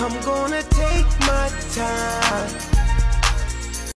I'm gonna take my